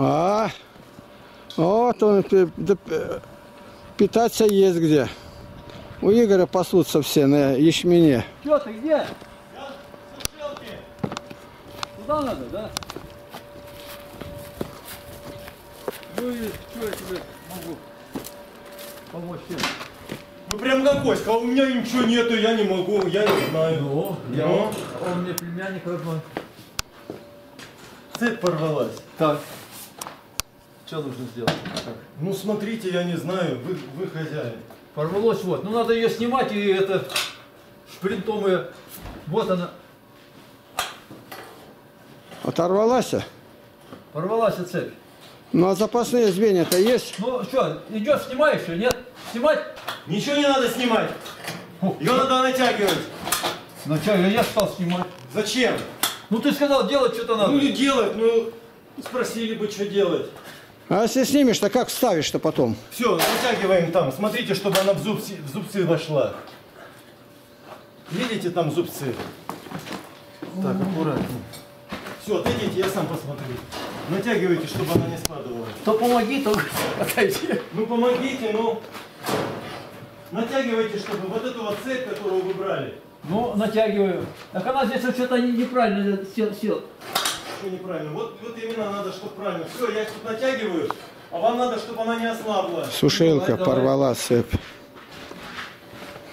А, вот он, да, питаться есть где. У Игоря пасутся все на ячмене. Че ты где? Куда надо, да? Ну и что я тебе могу помочь чем? Ну прям как Коська, а у меня ничего нету, я не могу, я не знаю. Ну, я, Ну? он мне племянник родной. Цепь порвалась. Так. Что нужно сделать? Так. Ну смотрите, я не знаю, вы, вы хозяин. Порвалось вот. Ну надо ее снимать и это шпринтом ее. Вот она. Оторвалась? Порвалась цепь. Ну а запасные звенья-то есть? Ну что, идешь, снимаешь ее, нет? Снимать? Ничего не надо снимать. Ее надо натягивать. Вначале я стал снимать. Зачем? Ну ты сказал, делать что-то надо. Ну не делать, ну спросили бы, что делать. А если снимешь-то как вставишь-то потом? Все, натягиваем там. Смотрите, чтобы она в зубцы, в зубцы вошла. Видите там зубцы? Так, аккуратно. Все, отойдите, я сам посмотрю. Натягивайте, чтобы она не складывалась. То помоги, то отойди. Ну помогите, ну. Натягивайте, чтобы вот эту вот цепь, которую вы брали. Ну, натягиваю. Так она здесь вот что-то не- неправильно сел. сел. Что неправильно? Вот, вот именно надо, чтобы правильно. Все, я тут натягиваю, а вам надо, чтобы она не ослабла. Сушилка Давай, давай. порвала цепь.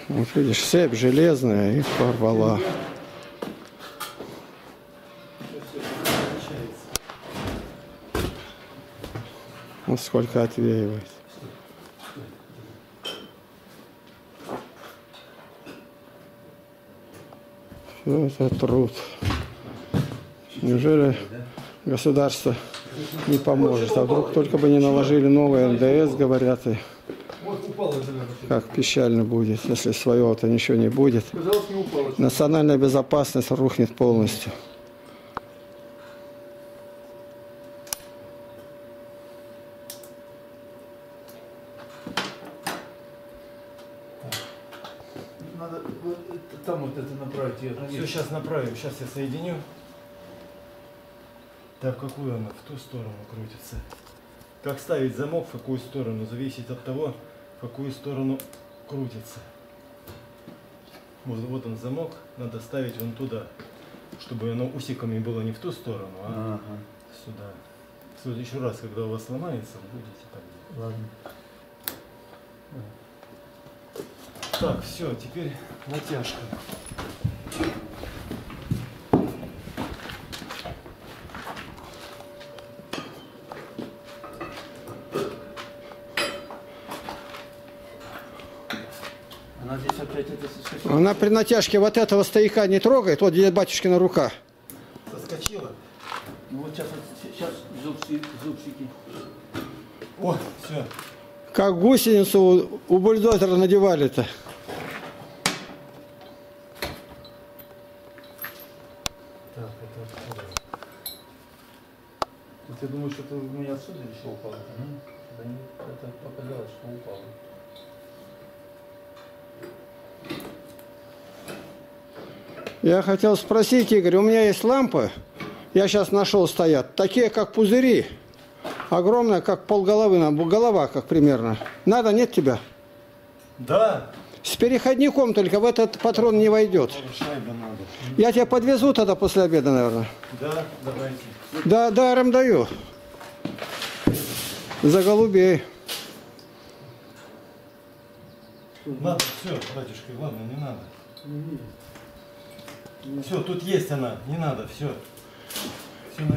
Вот видишь, цепь железная и порвала. Вот сколько отвеивает. Все это труд. Неужели государство не поможет? А вдруг только бы не наложили новый НДС, говорят, и как печально будет, если своего-то ничего не будет. Национальная безопасность рухнет полностью. Надо там вот это направить. Все, сейчас направим, сейчас я соединю. Так, в какую она? В ту сторону крутится. Как ставить замок, в какую сторону, зависит от того, в какую сторону крутится. Вот, вот он замок, надо ставить вон туда, чтобы оно усиками было не в ту сторону, а Ага, сюда. В следующий раз, когда у вас сломается, будете так делать. ладно. Так, все, теперь натяжка. Она здесь опять это соскочила. Она при натяжке вот этого стояка не трогает, вот где батюшкина рука. Соскочила. Ну вот сейчас, сейчас зубчики, зубчики. О, все. Как гусеницу у, у бульдозера надевали-то. Так, это думаю, что это у меня отсюда еще упало. Да нет, это показалось, что упало. Я хотел спросить, Игорь, у меня есть лампы, я сейчас нашел, стоят, такие как пузыри, огромная, как полголовы, голова как примерно. Надо, нет тебя? Да. С переходником только в этот патрон не войдет. Я тебя подвезу тогда после обеда, наверное. Да, давайте. Да, даром даю. За голубей. Надо, все, батюшка, ладно, не надо. Все, тут есть она, не надо, все.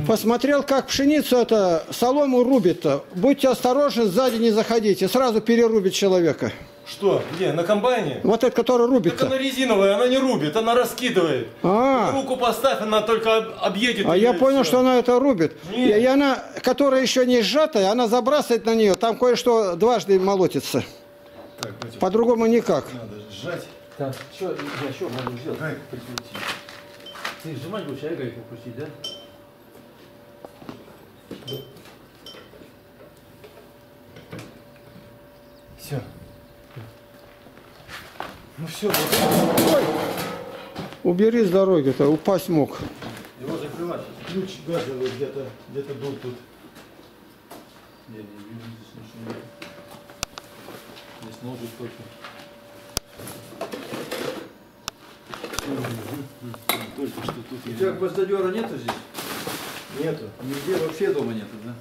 Посмотрел, как пшеницу это солому рубит-то. Будьте осторожны, сзади не заходите, сразу перерубит человека. Что, где, на комбайне? Вот этот, который Так она резиновая, она не рубит, она раскидывает. А, Руку поставь, она только об- объедет. а я и понял, всё. что она это рубит. И, Нет. и она, которая еще не сжатая, она забрасывает на нее, там кое-что дважды молотится. По-другому никак. надо сжать. Так, что я что могу сделать? Прикрутить. Ты сжимать будешь, а я гайку крутить, да? Все. Ну все, Убери с дороги-то, упасть мог. Его закрывать. ключ газовый где-то где был тут. Не, не вижу здесь ничего. Здесь ножик только. Только что тут У тебя гвоздодера нету здесь? нету. Нигде вообще дома нету, да?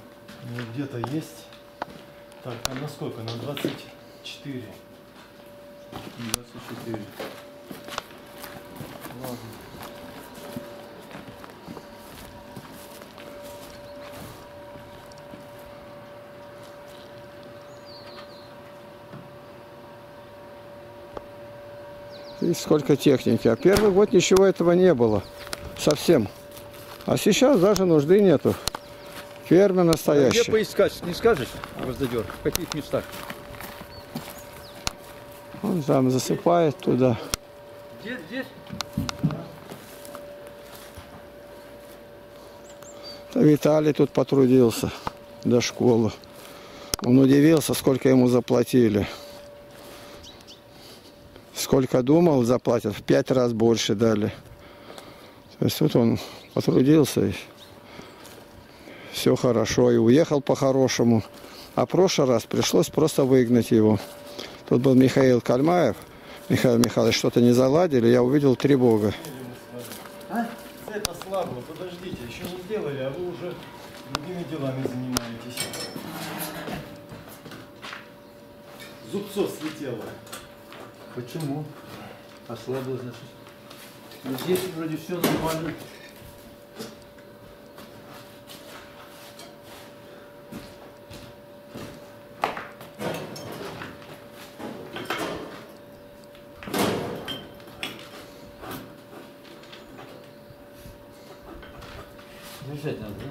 Ну, где-то есть. Так, а на сколько? На 24. 24. Ладно. И сколько техники. А первый год ничего этого не было. Совсем. А сейчас даже нужды нету. Ферма Где настоящая. поискать, не скажешь, гвоздодер? В каких местах? Он там засыпает туда. Здесь, здесь? Виталий тут потрудился до школы. Он удивился, сколько ему заплатили. Сколько думал, заплатят, в пять раз больше дали. То есть тут он потрудился, и все хорошо, и уехал по-хорошему. А в прошлый раз пришлось просто выгнать его. Тут был Михаил Кальмаев. Михаил Михайлович, что-то не заладили, я увидел тревога. Это слабо, подождите, еще не сделали, а вы уже другими делами занимаетесь. Зубцов слетело. Почему? Ослабло, значит. Ну, здесь вроде все нормально. Держать надо, да?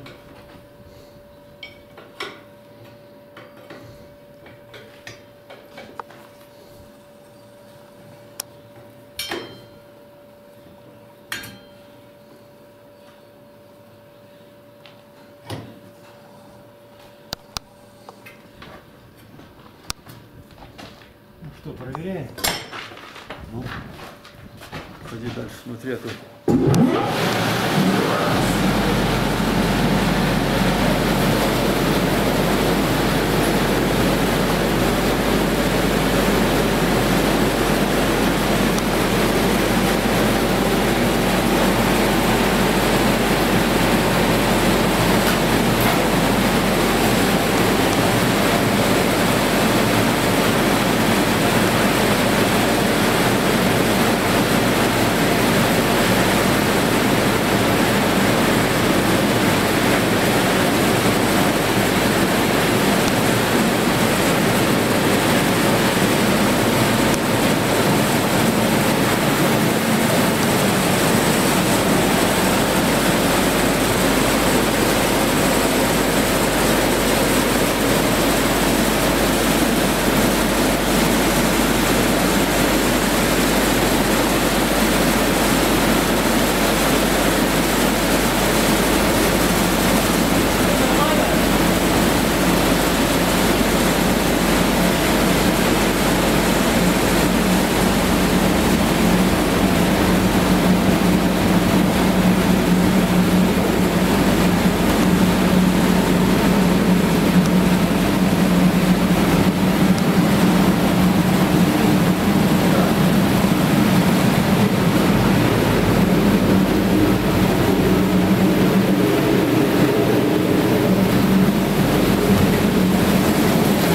Что, проверяем? Ходи дальше, смотри, а то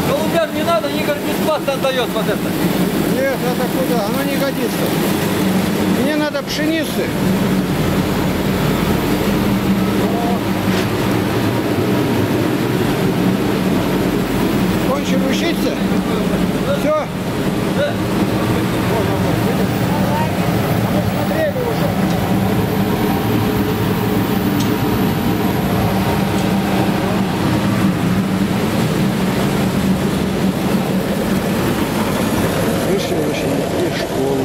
Голубям не надо, Бесплатно отдает вот это. Нет, это куда? Оно не годится. Мне надо пшеницы. Кончим учиться? Все? Да. Смотрели уже. Вышли ученики из школы.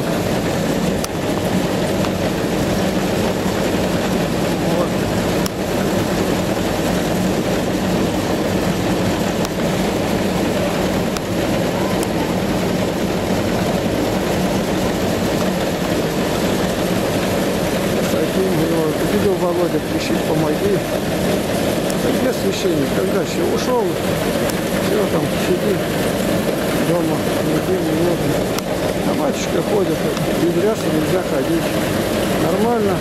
Вот. Таким его Володя, кричит, помоги. А где священник? Когда еще ушел? Все там сидит дома, нигде не нужно. А батюшка ходит, без ряса нельзя ходить. Нормально.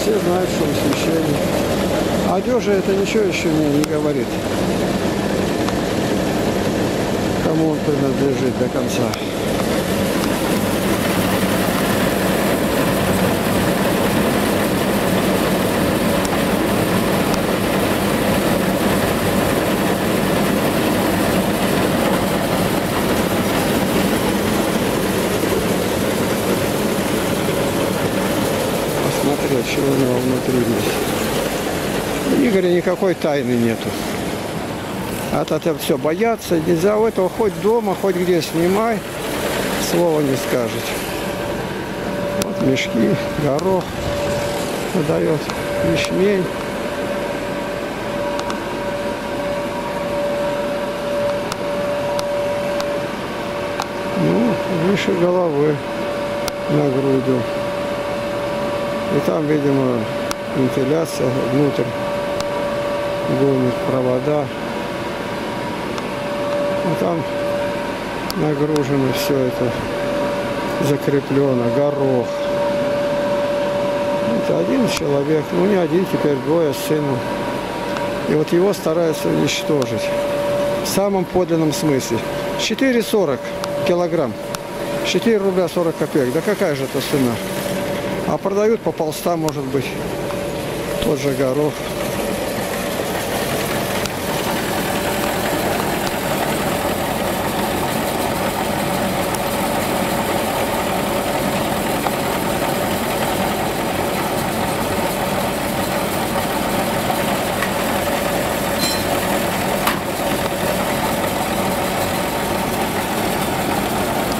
Все знают, что он священник. Одежа это ничего еще не, не говорит. Кому он принадлежит до конца. Что у него внутри есть. У Игоря никакой тайны нету. От этого все бояться нельзя. У этого хоть дома, хоть где снимай, слова не скажет. Вот мешки, горох продает, ячмень. Ну, выше головы на грудью. И там, видимо, вентиляция внутрь гонит провода. И там нагружено все это закреплено, горох. Это один человек, ну не один, теперь двое с сыном. И вот его стараются уничтожить. В самом подлинном смысле. 4,40 килограмм. 4 рубля 40 копеек. Да какая же это цена? А продают по полста, может быть. Тот же горох.